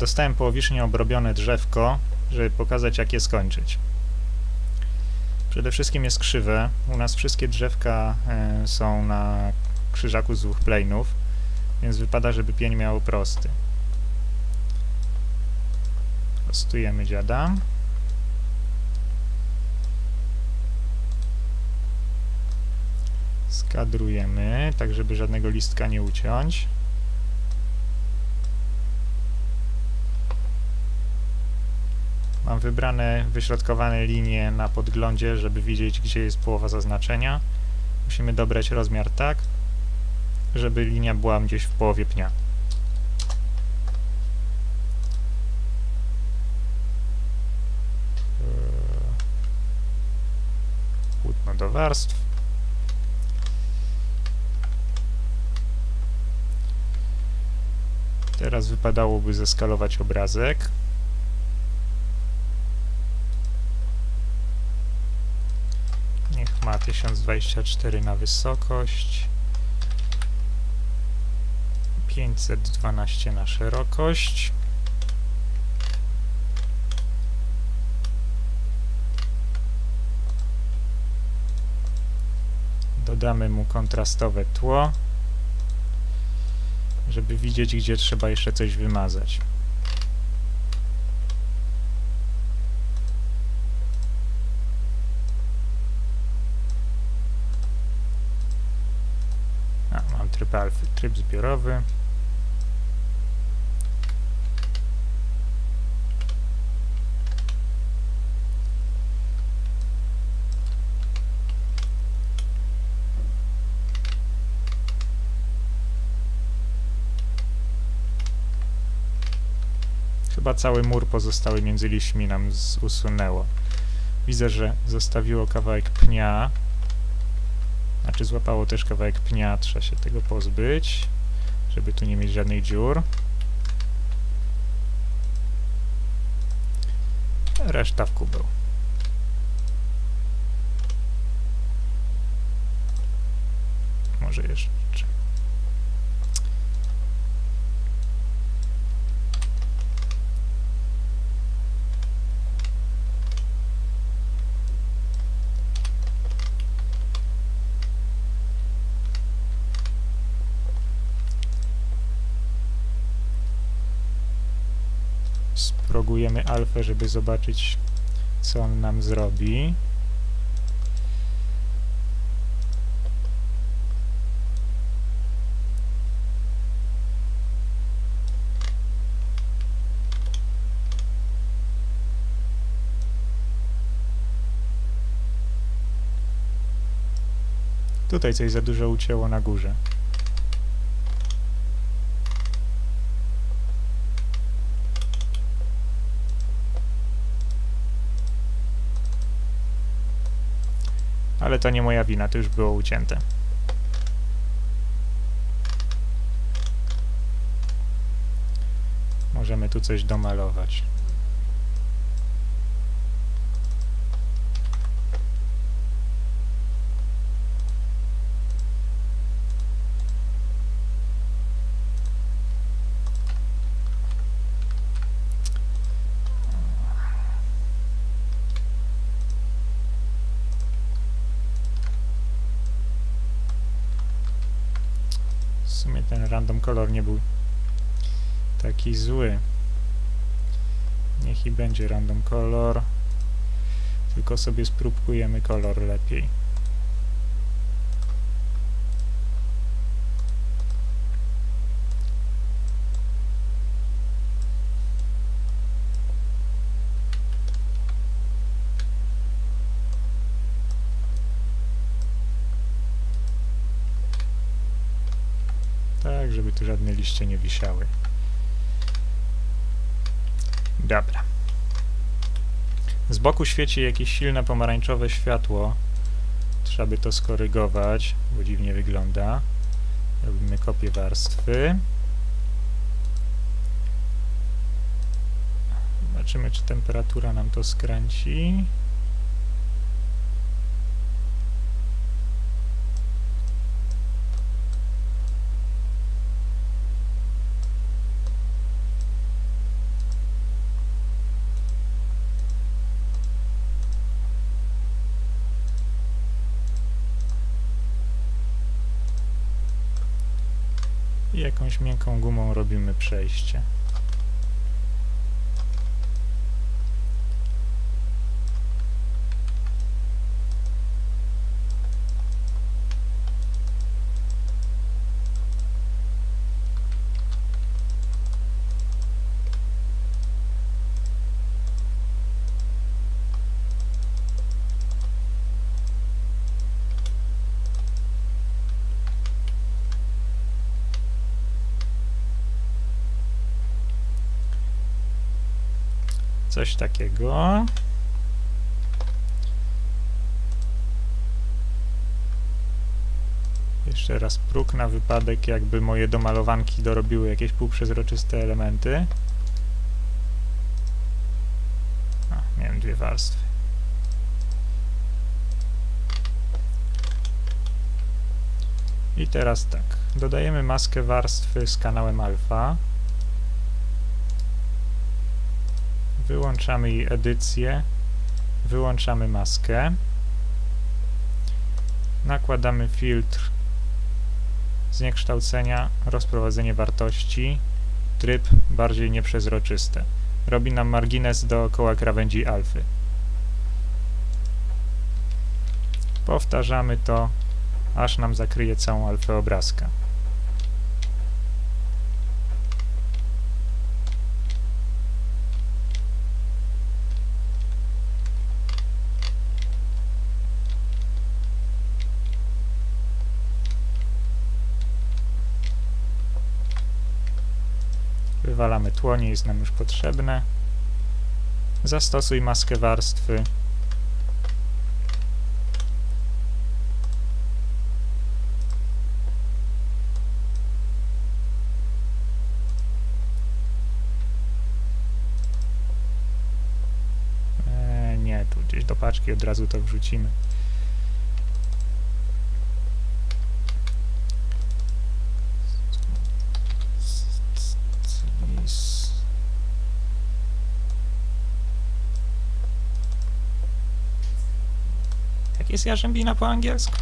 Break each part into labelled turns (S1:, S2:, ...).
S1: dostałem połowicznie obrobione drzewko, żeby pokazać jak je skończyć. Przede wszystkim jest krzywe. U nas wszystkie drzewka e, są na krzyżaku z dwóch plane'ów, więc wypada, żeby pień miał prosty. Prostujemy dziada. Skadrujemy, tak żeby żadnego listka nie uciąć. Mam wybrane wyśrodkowane linie na podglądzie, żeby widzieć, gdzie jest połowa zaznaczenia. Musimy dobrać rozmiar tak, żeby linia była gdzieś w połowie pnia. Płótno do warstw. Teraz wypadałoby zeskalować obrazek. Niech ma 1024 na wysokość. 512 na szerokość. Dodamy mu kontrastowe tło, żeby widzieć, gdzie trzeba jeszcze coś wymazać. A, mam tryb alfy, tryb zbiorowy. Chyba cały mur pozostały między liśćmi nam usunęło. Widzę, że zostawiło kawałek pnia. Znaczy złapało też kawałek pnia, trzeba się tego pozbyć, żeby tu nie mieć żadnych dziur. Reszta w kubeł. Może jeszcze. Sprogujemy alfę, żeby zobaczyć, co on nam zrobi. Tutaj coś za dużo ucięło na górze. Ale to nie moja wina, to już było ucięte. Możemy tu coś domalować. Sumie ten random kolor nie był taki zły. Niech i będzie random kolor. Tylko sobie spróbujemy kolor lepiej. Tak, żeby tu żadne liście nie wisiały. Dobra. Z boku świeci jakieś silne pomarańczowe światło. Trzeba by to skorygować, bo dziwnie wygląda. Robimy kopię warstwy. Zobaczymy, czy temperatura nam to skręci. Jakąś miękką gumą robimy przejście. Coś takiego. Jeszcze raz próg na wypadek, jakby moje domalowanki dorobiły jakieś półprzezroczyste elementy. A, miałem dwie warstwy. I teraz tak, dodajemy maskę warstwy z kanałem alfa. Wyłączamy jej edycję, wyłączamy maskę, nakładamy filtr zniekształcenia, rozprowadzenie wartości, tryb bardziej nieprzezroczyste. Robi nam margines dookoła krawędzi alfy. Powtarzamy to, aż nam zakryje całą alfę obrazka. Wywalamy tło, nie jest nam już potrzebne. Zastosuj maskę warstwy. Eee, nie, tu gdzieś do paczki od razu to wrzucimy. Cis. Jak jest jarzębina po angielsku?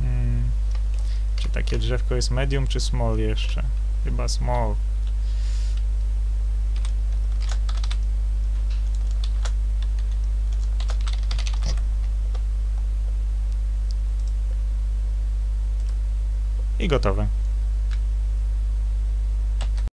S1: Hmm. Takie drzewko jest medium czy small jeszcze? Chyba small. I gotowe.